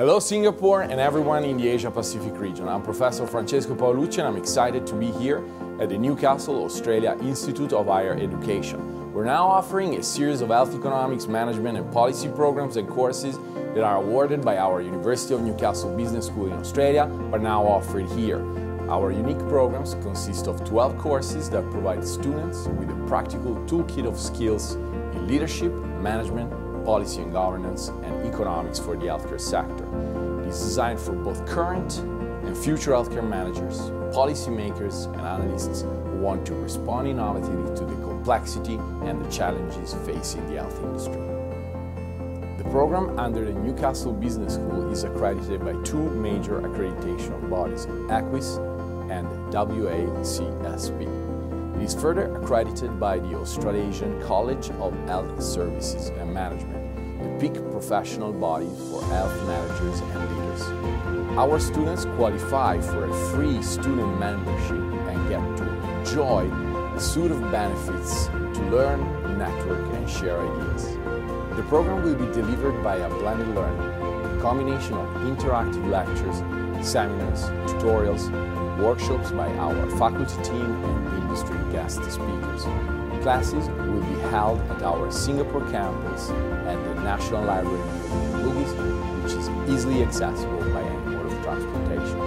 Hello Singapore and everyone in the Asia Pacific region. I'm Professor Francesco Paolucci and I'm excited to be here at the Newcastle, Australia Institute of Higher Education. We're now offering a series of health economics, management and policy programs and courses that are awarded by our University of Newcastle Business School in Australia but now offered here. Our unique programs consist of 12 courses that provide students with a practical toolkit of skills in leadership, management, policy and governance, and economics for the healthcare sector. It is designed for both current and future healthcare managers, policymakers, and analysts who want to respond innovatively to the complexity and the challenges facing the health industry. The program under the Newcastle Business School is accredited by two major accreditation bodies, EQUIS and AACSB. It is further accredited by the Australasian College of Health Services and Management, the peak professional body for health managers and leaders. Our students qualify for a free student membership and get to enjoy a suite of benefits to learn, network, and share ideas. The program will be delivered by a blended learning, combination of interactive lectures, seminars, tutorials, workshops by our faculty team and industry guest speakers. Classes will be held at our Singapore campus at the National Library in Bugis, which is easily accessible by any mode of transportation.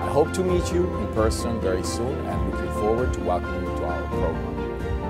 I hope to meet you in person very soon and looking forward to welcoming you to our program.